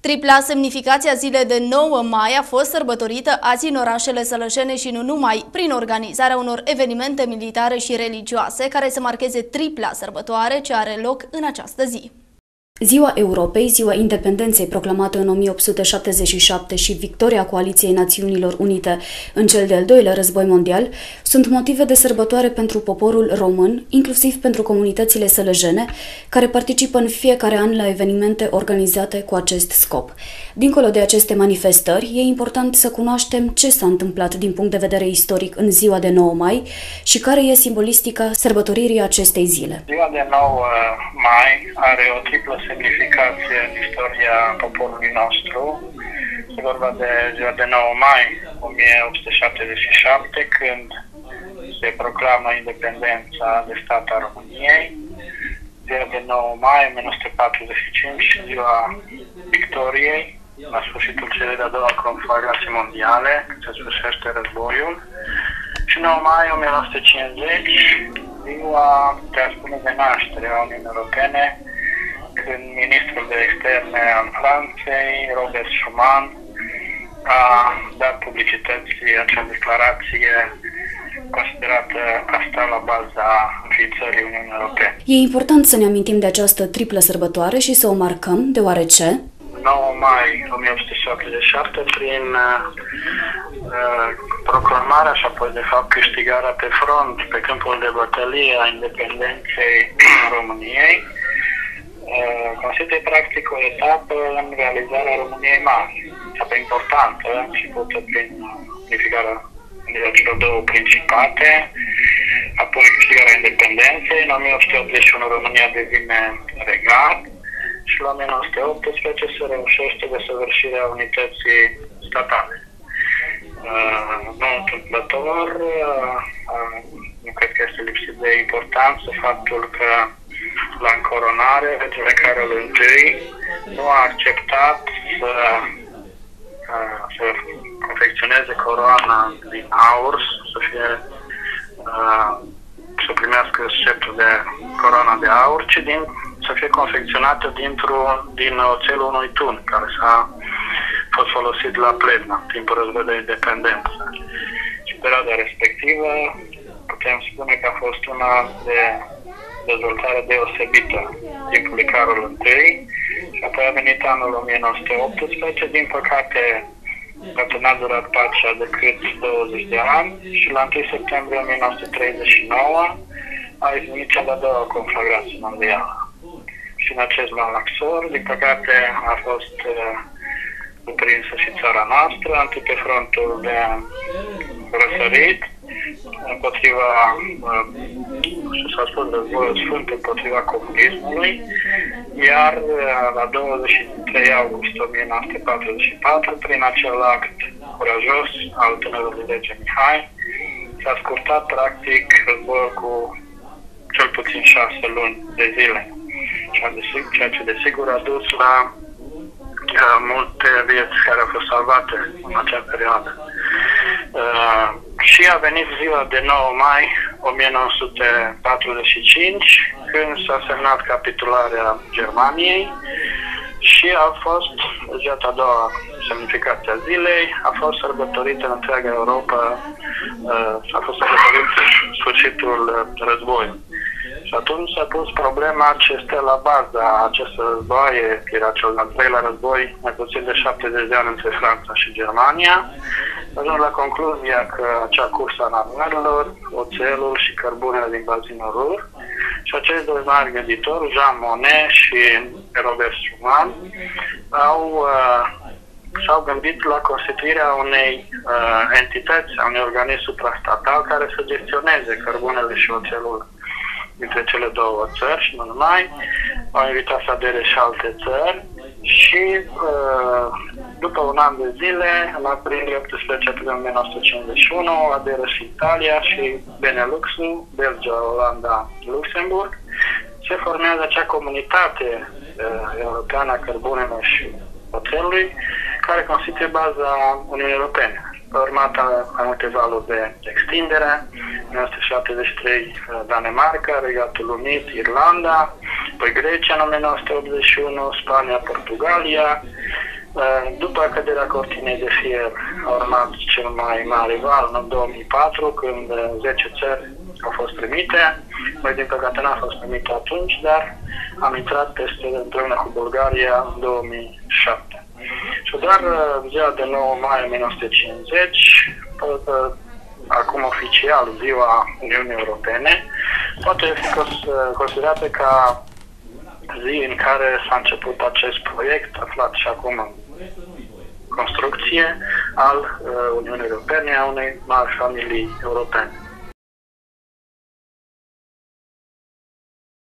Tripla semnificația zilei de 9 mai a fost sărbătorită azi în orașele sălășene și nu numai, prin organizarea unor evenimente militare și religioase care să marcheze tripla sărbătoare ce are loc în această zi. Ziua Europei, ziua independenței proclamată în 1877 și victoria Coaliției Națiunilor Unite în cel de-al doilea război mondial sunt motive de sărbătoare pentru poporul român, inclusiv pentru comunitățile sălăjene, care participă în fiecare an la evenimente organizate cu acest scop. Dincolo de aceste manifestări, e important să cunoaștem ce s-a întâmplat din punct de vedere istoric în ziua de 9 mai și care e simbolistica sărbătoririi acestei zile. Ziua de 9 mai are o triplă semnificație în istoria poporului nostru. E vorba de ziua de 9 mai 1877, când se proclamă independența de stat a României. Ziua de 9 mai 1945, ziua victoriei, la sfârșitul celei de-a doua conflagrații mondiale, când se sfârșește războiul. Și 9 mai 1950, ziua, de a spune, de naștere a Uniunii Europene, când ministrul de externe al Franței, Robert Schuman, a dat publicității acea declarație considerată asta la baza înființării Uniunii Europene. E important să ne amintim de această triplă sărbătoare și să o marcăm, deoarece 9 mai 1877 prin uh, proclamarea și apoi de fapt câștigarea pe front, pe câmpul de bătălie a independenței României, uh, constituie practic o etapă în realizarea României mari, etapă importantă, începută prin unificarea celor două principate, apoi câștigarea independenței, în 1881 România devine regat, și la 1918 se reușește desăvârșirea unității statale. Uh, nu întâmplător, uh, uh, nu cred că este lipsit de importanță faptul că la încoronare, regele Carol I nu a acceptat să, uh, să confecționeze coroana din aur, să fie uh, să primească sceptul de coroana de aur, ci din să fie confecționată dintr-un, din oțelul unui tun care s-a fost folosit la Plevna, timpul războiului de independență. Și perioada respectivă putem spune că a fost una de dezvoltare deosebită. Timpului Carol I și apoi a venit anul 1918, din păcate Iată, n-a durat pacea decât 20 de ani și la 1 septembrie 1939 a izbunit cea de-a doua conflagrație mondială. Și în acest malaxor. Din păcate a fost uh, cuprinsă și țara noastră, întâi pe frontul de răsărit, împotriva, uh, și s-a spus, războiul sfânt împotriva comunismului, iar uh, la 23 august 1944, prin acel act curajos al tânărului lege Mihai, s-a scurtat practic războiul cu cel puțin șase luni de zile ceea ce desigur a dus la uh, multe vieți care au fost salvate în acea perioadă. Uh, și a venit ziua de 9 mai 1945, când s-a semnat capitularea Germaniei și a fost, ziua a doua semnificația zilei, a fost sărbătorită în întreaga Europa, uh, a fost sărbătorită sfârșitul războiului. Și atunci s-a pus problema ce stă la baza acestor războaie, era cel de-al treilea război, mai puțin de 70 de ani între Franța și Germania, ajung la concluzia că acea cursă a navelor, oțelul și cărbunele din bazinul Rur, și acești doi mari gânditori, Jean Monnet și Robert Schumann, au uh, s-au gândit la constituirea unei uh, entități, a unui organism suprastatal care să gestioneze cărbunele și oțelul dintre cele două țări și nu numai. Au invitat să adere și alte țări și uh, după un an de zile, în aprilie 18 aprilie 1951, aderă și Italia și Beneluxul, Belgia, Olanda, Luxemburg. Se formează acea comunitate uh, europeană a cărbunelor și oțelului, care constituie baza Uniunii Europene urmată mai multe valuri de extindere, 1973 Danemarca, Regatul Unit, Irlanda, apoi Grecia în 1981, Spania, Portugalia După căderea cortinei de fier a urmat cel mai mare val în 2004, când 10 țări au fost primite. Noi, din păcate, n-am fost primite atunci, dar am intrat peste împreună cu Bulgaria în 2007. Și doar ziua de 9 mai 1950, acum oficial ziua Uniunii Europene, poate fi considerată ca zi în care s-a început acest proiect, aflat și acum în construcție, al uh, Uniunii Europene, a unei mari familii europene.